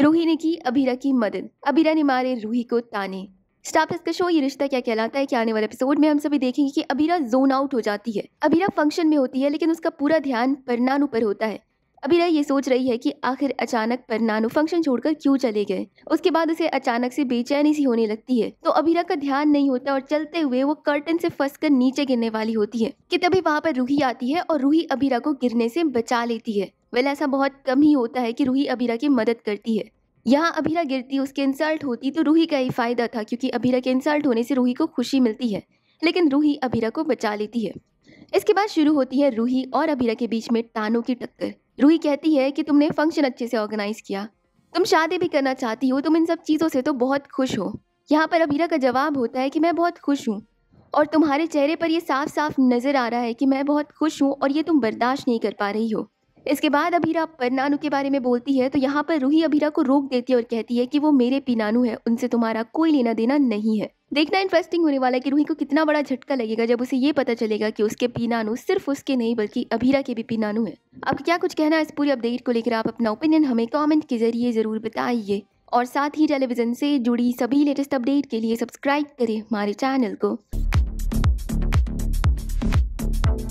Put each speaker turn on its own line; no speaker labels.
रूही ने की अबीरा की मदद। अबीरा ने मारे, रूही को ताने। स्टाफ का शो, ये रिश्ता क्या कहलाता है कि आने वाले एपिसोड में हम सभी देखेंगे कि अबीरा जोन आउट हो जाती है। अबीरा फ़ंक्शन में होती है, लेकिन उसका पूरा ध्यान परनानू पर होता है। अबीरा ये सोच रही है कि आखिर अचानक परनानू फ़ंक्शन छोड़कर क्यों चले गए? उसके बाद उसे अचानक से बेचैनी सी होने लगती है। तो अबीरा का ध्यान नहीं होता और चलते हुए वो कर्टन से फंस नीचे गिरने वाली होती है। कि तभी वहाँ पर रूही आती है और रूही अबीरा को गिरने से बचा लेती है। वेल, ऐसा बहुत कम ही होता है कि रूही अबीरा की मदद करती है। यहाँ अबीरा गिरती, उसके इंसल्ट होती तो रूही का ही फ़ायदा था, क्योंकि अबीरा के इंसल्ट होने से रूही को खुशी मिलती है, लेकिन रूही अबीरा को बचा लेती है। इसके बाद शुरू होती है रूही और अबीरा के बीच में तानों की टक्कर। रूही कहती है कि तुमने फ़ंक्शन अच्छे से ऑर्गेनाइज किया। तुम शादी भी करना चाहती हो, तुम इन सब चीज़ों से तो बहुत खुश हो। यहाँ पर अबीरा का जवाब होता है कि मैं बहुत खुश हूँ, और तुम्हारे चेहरे पर ये साफ़ साफ़ नज़र आ रहा है कि मैं बहुत खुश हूँ और ये तुम बर्दाश्त नहीं कर पा रही हो। इसके बाद अभीरा परनानू के बारे में बोलती है तो यहाँ पर रूही अभीरा को रोक देती है और कहती है कि वो मेरे पीनानू है, उनसे तुम्हारा कोई लेना देना नहीं है। देखना इंटरेस्टिंग होने वाला है कि रूही को कितना बड़ा झटका लगेगा जब उसे ये पता चलेगा कि उसके पीनानू सिर्फ़ उसके नहीं, बल्कि अभीरा के भी पीनानू है। अब क्या कुछ कहना है इस पूरी अपडेट को लेकर? आप अपना ओपिनियन हमें कमेंट के ज़रिए ज़रूर बताइए। और साथ ही टेलीविज़न से जुड़ी सभी लेटेस्ट अपडेट के लिए सब्सक्राइब करें हमारे चैनल को।